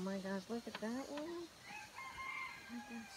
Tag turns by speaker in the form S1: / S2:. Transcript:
S1: my gosh, look at that one. Look at this.